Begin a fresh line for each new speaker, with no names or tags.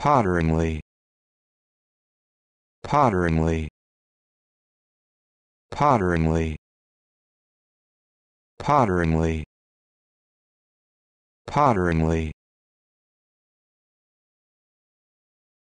potteringly. Potteringly. Potteringly. Potteringly. Potteringly.